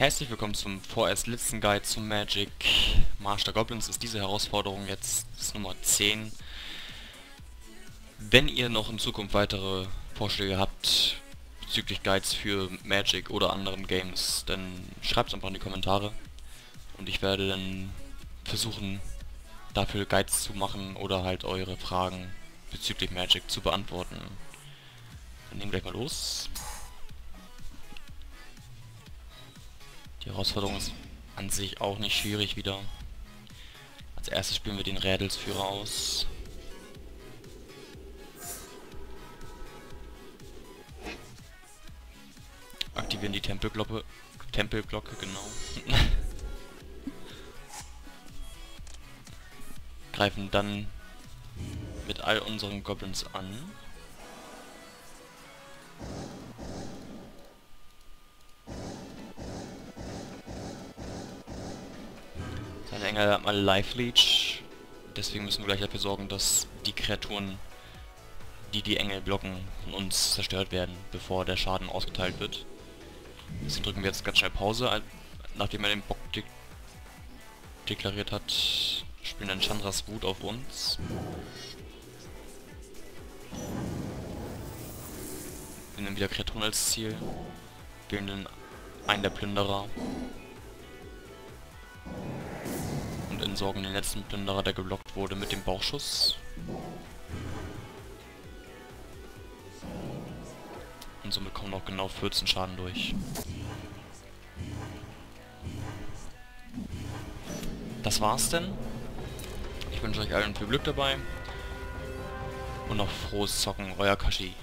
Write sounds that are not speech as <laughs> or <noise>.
Herzlich willkommen zum vorerst letzten Guide zum Magic Master Goblins. Ist diese Herausforderung jetzt das Nummer 10. Wenn ihr noch in Zukunft weitere Vorschläge habt bezüglich Guides für Magic oder anderen Games, dann schreibt es einfach in die Kommentare. Und ich werde dann versuchen, dafür Guides zu machen oder halt eure Fragen bezüglich Magic zu beantworten. Dann nehmen wir gleich mal los. Die Herausforderung ist an sich auch nicht schwierig wieder. Als erstes spielen wir den Rädelsführer aus. Aktivieren die Tempelglocke, Tempelglocke, genau. <laughs> Greifen dann mit all unseren Goblins an. Engel hat mal Life Leech. Deswegen müssen wir gleich dafür sorgen, dass die Kreaturen, die die Engel blocken, von uns zerstört werden, bevor der Schaden ausgeteilt wird. Deswegen drücken wir jetzt ganz schnell Pause, nachdem er den Bock de deklariert hat, spielen dann Chandras Wut auf uns. Wir nehmen wieder Kreaturen als Ziel, wählen dann einen der Plünderer entsorgen den letzten Plünderer, der geblockt wurde, mit dem Bauchschuss. Und somit kommen noch genau 14 Schaden durch. Das war's denn. Ich wünsche euch allen viel Glück dabei. Und noch frohes Zocken, euer Kashi.